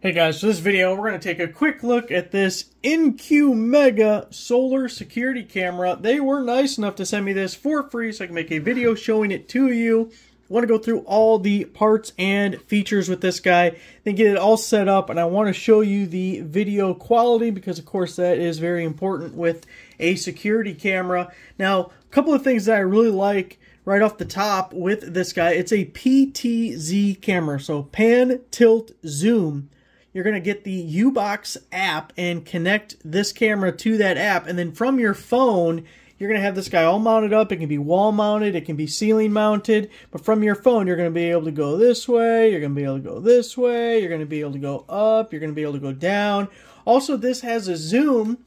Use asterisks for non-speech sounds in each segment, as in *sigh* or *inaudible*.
Hey guys, for this video, we're going to take a quick look at this INQMEGA solar security camera. They were nice enough to send me this for free so I can make a video showing it to you. I want to go through all the parts and features with this guy, then get it all set up, and I want to show you the video quality because, of course, that is very important with a security camera. Now, a couple of things that I really like right off the top with this guy, it's a PTZ camera, so pan, tilt, zoom you're going to get the U-Box app and connect this camera to that app. And then from your phone, you're going to have this guy all mounted up. It can be wall mounted, it can be ceiling mounted. But from your phone, you're going to be able to go this way, you're going to be able to go this way, you're going to be able to go up, you're going to be able to go down. Also, this has a zoom.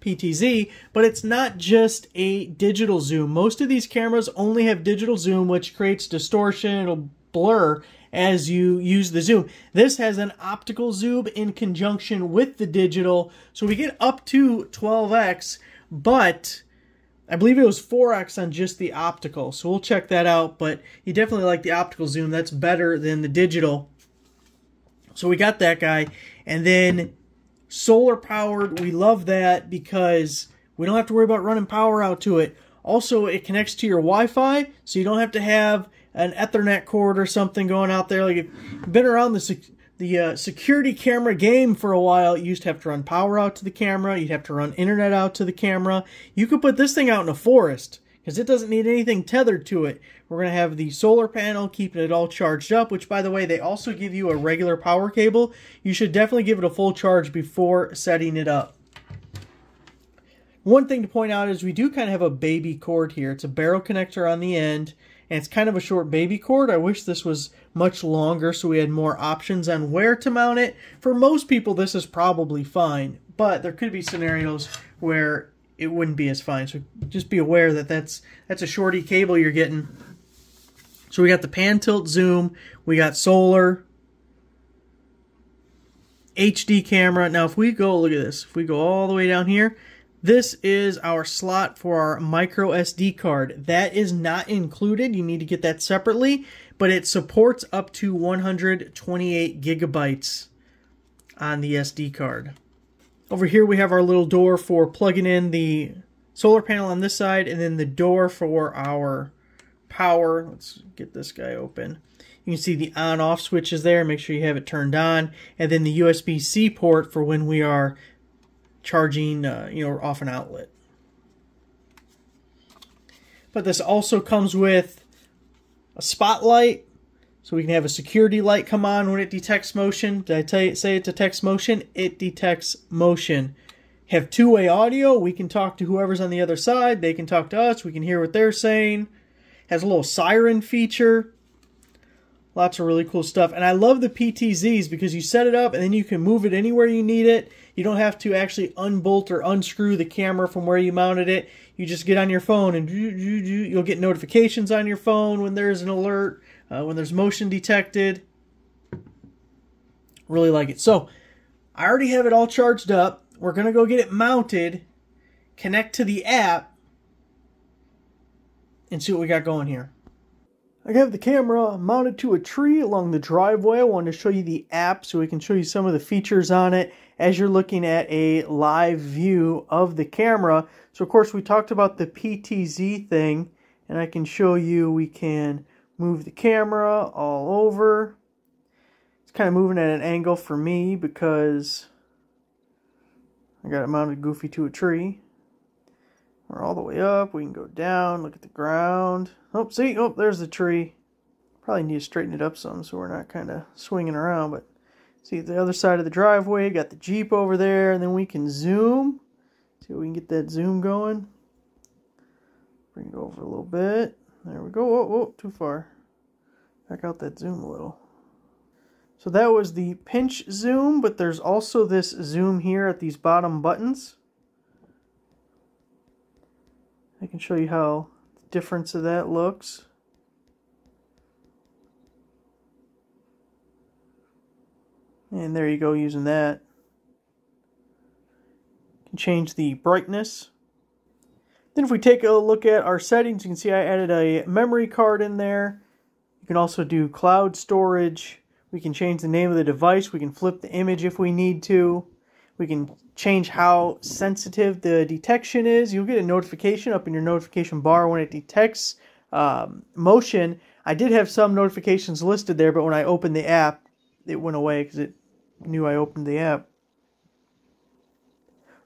PTZ, but it's not just a digital zoom. Most of these cameras only have digital zoom, which creates distortion, it'll blur, as you use the zoom. This has an optical zoom in conjunction with the digital, so we get up to 12x, but I believe it was 4x on just the optical, so we'll check that out, but you definitely like the optical zoom. That's better than the digital. So we got that guy, and then solar powered, we love that because we don't have to worry about running power out to it. Also, it connects to your Wi-Fi, so you don't have to have an Ethernet cord or something going out there. Like if you've been around the the uh, security camera game for a while, you used to have to run power out to the camera. You'd have to run internet out to the camera. You could put this thing out in a forest because it doesn't need anything tethered to it. We're going to have the solar panel keeping it all charged up, which by the way, they also give you a regular power cable. You should definitely give it a full charge before setting it up. One thing to point out is we do kind of have a baby cord here. It's a barrel connector on the end and it's kind of a short baby cord. I wish this was much longer so we had more options on where to mount it. For most people, this is probably fine, but there could be scenarios where it wouldn't be as fine. So just be aware that that's, that's a shorty cable you're getting. So we got the pan tilt zoom, we got solar, HD camera. Now if we go, look at this, if we go all the way down here, this is our slot for our micro SD card. That is not included. You need to get that separately, but it supports up to 128 gigabytes on the SD card. Over here we have our little door for plugging in the solar panel on this side and then the door for our power. Let's get this guy open. You can see the on off switches there. Make sure you have it turned on. And then the USB-C port for when we are charging, uh, you know, off an outlet. But this also comes with a spotlight, so we can have a security light come on when it detects motion. Did I say it detects motion? It detects motion. Have two-way audio. We can talk to whoever's on the other side. They can talk to us. We can hear what they're saying. Has a little siren feature. Lots of really cool stuff. And I love the PTZs because you set it up and then you can move it anywhere you need it. You don't have to actually unbolt or unscrew the camera from where you mounted it. You just get on your phone and you'll get notifications on your phone when there's an alert, uh, when there's motion detected. Really like it. So I already have it all charged up. We're going to go get it mounted, connect to the app, and see what we got going here. I have the camera mounted to a tree along the driveway. I wanted to show you the app so we can show you some of the features on it as you're looking at a live view of the camera. So of course we talked about the PTZ thing and I can show you we can move the camera all over. It's kind of moving at an angle for me because I got it mounted goofy to a tree. We're all the way up. We can go down, look at the ground. Oh, see? Oh, there's the tree. Probably need to straighten it up some so we're not kind of swinging around. But see the other side of the driveway. Got the Jeep over there. And then we can zoom. See if we can get that zoom going. Bring it over a little bit. There we go. Oh, oh, too far. Back out that zoom a little. So that was the pinch zoom, but there's also this zoom here at these bottom buttons. I can show you how the difference of that looks. And there you go using that. You can change the brightness. Then if we take a look at our settings, you can see I added a memory card in there. You can also do cloud storage, We can change the name of the device. We can flip the image if we need to. We can change how sensitive the detection is. You'll get a notification up in your notification bar when it detects um, motion. I did have some notifications listed there, but when I opened the app, it went away because it knew I opened the app.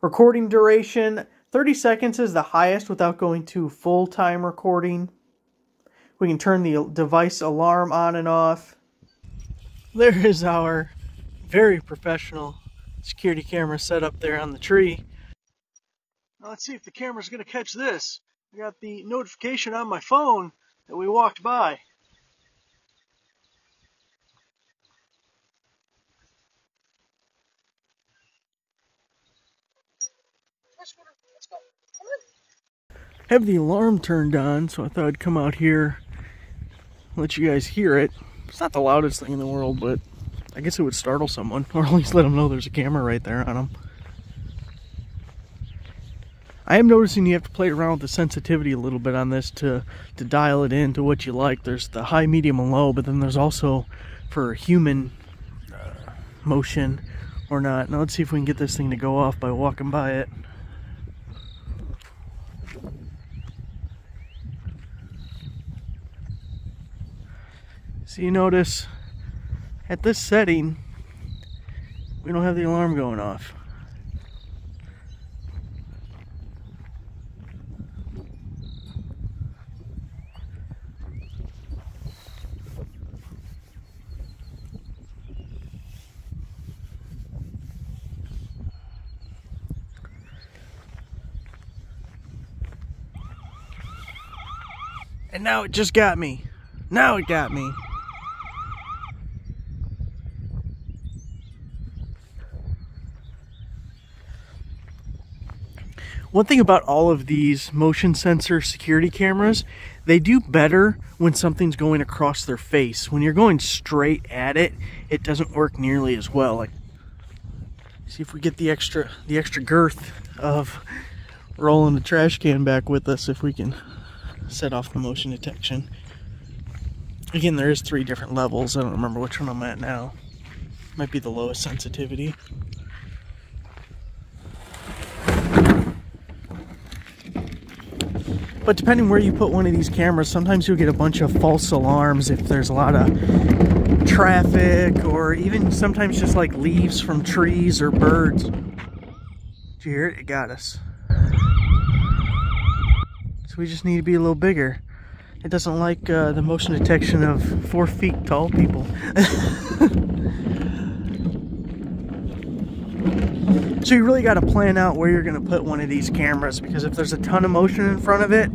Recording duration 30 seconds is the highest without going to full time recording. We can turn the device alarm on and off. There is our very professional security camera set up there on the tree. Now let's see if the camera's going to catch this. I got the notification on my phone that we walked by. have the alarm turned on, so I thought I'd come out here, let you guys hear it. It's not the loudest thing in the world, but I guess it would startle someone, *laughs* or at least let them know there's a camera right there on them. I am noticing you have to play around with the sensitivity a little bit on this to, to dial it in to what you like. There's the high, medium, and low, but then there's also for human uh, motion or not. Now let's see if we can get this thing to go off by walking by it. So you notice at this setting, we don't have the alarm going off. And now it just got me. Now it got me. One thing about all of these motion sensor security cameras, they do better when something's going across their face. When you're going straight at it, it doesn't work nearly as well. Like, see if we get the extra the extra girth of rolling the trash can back with us if we can set off the motion detection. Again, there is three different levels. I don't remember which one I'm at now. Might be the lowest sensitivity. But depending where you put one of these cameras, sometimes you'll get a bunch of false alarms if there's a lot of traffic or even sometimes just like leaves from trees or birds. Did you hear it? It got us. So we just need to be a little bigger. It doesn't like uh, the motion detection of four feet tall people. *laughs* So you really got to plan out where you're going to put one of these cameras because if there's a ton of motion in front of it,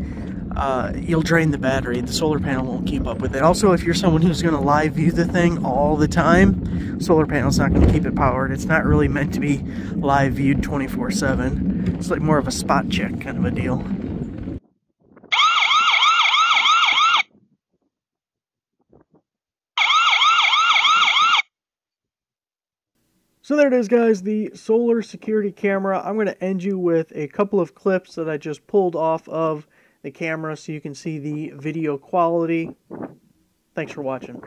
uh, you'll drain the battery. The solar panel won't keep up with it. Also, if you're someone who's going to live view the thing all the time, solar panel's not going to keep it powered. It's not really meant to be live viewed 24-7. It's like more of a spot check kind of a deal. So there it is guys, the solar security camera. I'm going to end you with a couple of clips that I just pulled off of the camera so you can see the video quality. Thanks for watching.